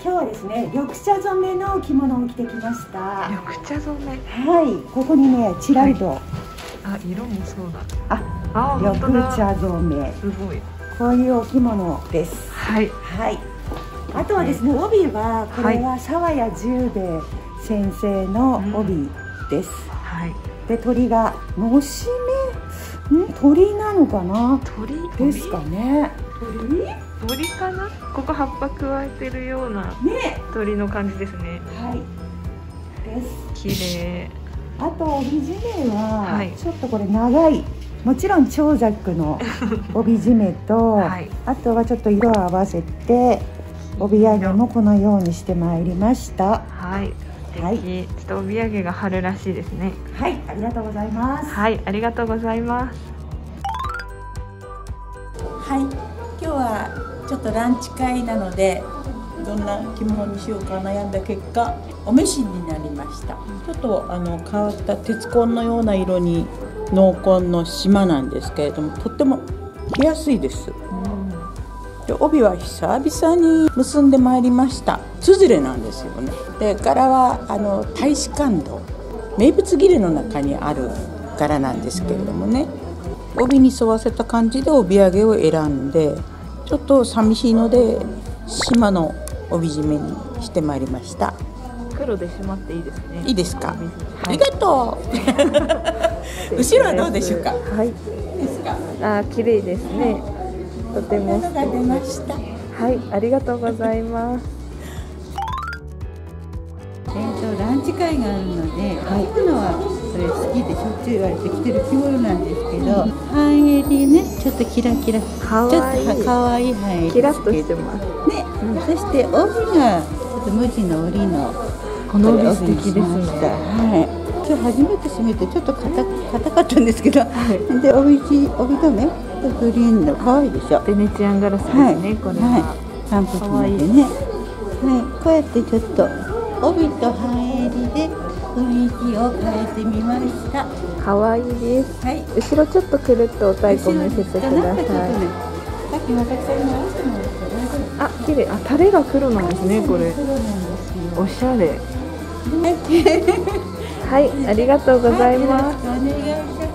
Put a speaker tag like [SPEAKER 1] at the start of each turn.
[SPEAKER 1] 今日はですね緑茶染めの着物を着てきました。
[SPEAKER 2] 緑茶染め？
[SPEAKER 1] はい。ここにねちらりと、
[SPEAKER 2] あ色もそうだ。
[SPEAKER 1] あ
[SPEAKER 2] あ
[SPEAKER 1] 緑茶染め。
[SPEAKER 2] すごい。
[SPEAKER 1] こういうお着物です。
[SPEAKER 2] はい。
[SPEAKER 1] はい。あとはですね帯はこれは沢谷十兵衛先生の帯です、
[SPEAKER 2] はい。
[SPEAKER 1] で鳥がのしめん？鳥なのかな？
[SPEAKER 2] 鳥？
[SPEAKER 1] ですかね。鳥？ね
[SPEAKER 2] 鳥かな？ここ葉っぱ加えてるような鳥の感じですね。
[SPEAKER 1] はい。です。
[SPEAKER 2] 綺麗。
[SPEAKER 1] あと帯締めは、
[SPEAKER 2] はい。
[SPEAKER 1] ちょっとこれ長い。もちろん長尺の 帯締めと、
[SPEAKER 2] はい。
[SPEAKER 1] あとはちょっと色を合わせて帯揚げもこのようにしてまいりました。
[SPEAKER 2] はい。素敵、
[SPEAKER 1] はい。
[SPEAKER 2] ちょっと帯揚げが春らしいですね。
[SPEAKER 1] はいありがとうございます。
[SPEAKER 2] はいありがとうございます。
[SPEAKER 3] はい、今日はちょっとランチ会なのでどんな着物にしようか悩んだ結果お召しになりました。ちょっとあの変わった鉄紺のような色に濃紺の島なんですけれどもとっても着やすいですで帯は久々に結んでまいりました。つづれなんですよね。で柄はあの大使館堂。名物切れの中にある柄なんですけれどもね。帯に沿わせた感じで帯揚げを選んでちょっと寂しいので島の帯締めにしてまいりました。
[SPEAKER 2] 黒でしまっていいですね。
[SPEAKER 3] いいですか、
[SPEAKER 2] はい。
[SPEAKER 3] ありがとう。後ろはどうでしょうか？
[SPEAKER 2] はい。
[SPEAKER 3] ですか？
[SPEAKER 2] あ綺麗ですねとても
[SPEAKER 3] が出ました。
[SPEAKER 2] はいありがとうございます。
[SPEAKER 4] えー、とランチ会があるので、行くのはそれ好きでしょっちゅう言われて着てる着物なんですけど、半襟ねちょっとキラキラ
[SPEAKER 2] かわい。い
[SPEAKER 4] ちょっとかわいい半襟
[SPEAKER 2] キラッとしてます。
[SPEAKER 4] ね、そして帯がちょっと無地の織りの
[SPEAKER 2] この帯素
[SPEAKER 4] に
[SPEAKER 2] 敵ですね。
[SPEAKER 4] はい。今日初めて締めてちょっと硬硬かったんですけど、で帯地帯留めとグリーンの可愛いでしょ。
[SPEAKER 2] ベネチアンガラスです
[SPEAKER 4] はい、
[SPEAKER 2] ね、これ
[SPEAKER 4] は、
[SPEAKER 2] はい。
[SPEAKER 4] パンプでね。はい、こうやってちょっと帯と半襟で雰囲気を変えてみました。
[SPEAKER 2] 可愛いです。
[SPEAKER 4] はい。
[SPEAKER 2] 後ろちょっとくるっとお太鼓見せてください。
[SPEAKER 4] さっきまさきさんに直してもらったら
[SPEAKER 2] あ綺麗。あタレが黒なんですねこれ。おしゃれ。はい。ありがとうございます。
[SPEAKER 4] はい